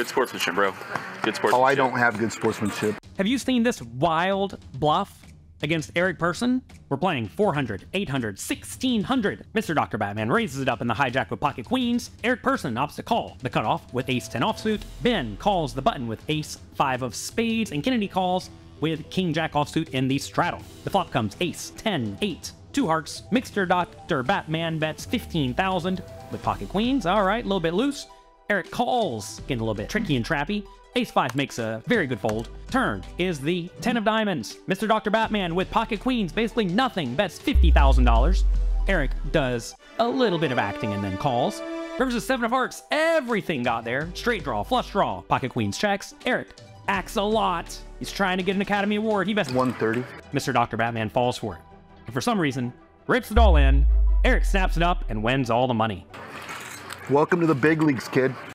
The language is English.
Good sportsmanship, bro. Good sportsmanship. Oh, I don't have good sportsmanship. Have you seen this wild bluff against Eric Persson? We're playing 400, 800, 1600. Mr. Dr. Batman raises it up in the hijack with pocket queens. Eric Persson opts to call the cutoff with ace 10 offsuit. Ben calls the button with ace 5 of spades, and Kennedy calls with king jack offsuit in the straddle. The flop comes ace 10 8. Two hearts. Mr. Dr. Batman bets 15,000 with pocket queens. All right, a little bit loose. Eric calls, getting a little bit tricky and trappy. Ace 5 makes a very good fold. Turn is the 10 of diamonds. Mr. Dr. Batman with pocket queens, basically nothing, bets $50,000. Eric does a little bit of acting and then calls. Rivers a 7 of hearts, everything got there. Straight draw, flush draw, pocket queens checks. Eric acts a lot. He's trying to get an Academy Award. He bets 130. Mr. Dr. Batman falls for it. And for some reason, rips it all in. Eric snaps it up and wins all the money. Welcome to the big leagues, kid.